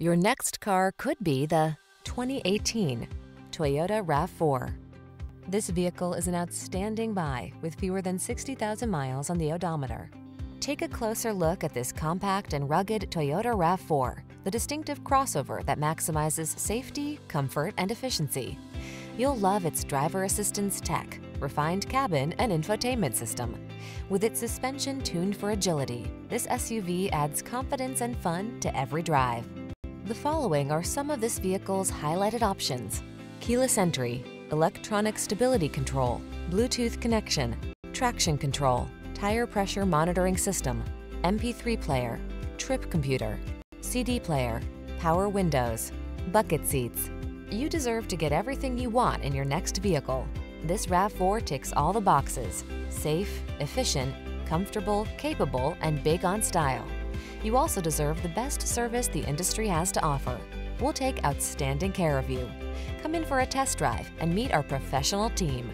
Your next car could be the 2018 Toyota RAV4. This vehicle is an outstanding buy with fewer than 60,000 miles on the odometer. Take a closer look at this compact and rugged Toyota RAV4, the distinctive crossover that maximizes safety, comfort, and efficiency. You'll love its driver assistance tech, refined cabin, and infotainment system. With its suspension tuned for agility, this SUV adds confidence and fun to every drive. The following are some of this vehicle's highlighted options. Keyless entry, electronic stability control, Bluetooth connection, traction control, tire pressure monitoring system, MP3 player, trip computer, CD player, power windows, bucket seats. You deserve to get everything you want in your next vehicle. This RAV4 ticks all the boxes. Safe, efficient, comfortable, capable, and big on style. You also deserve the best service the industry has to offer. We'll take outstanding care of you. Come in for a test drive and meet our professional team.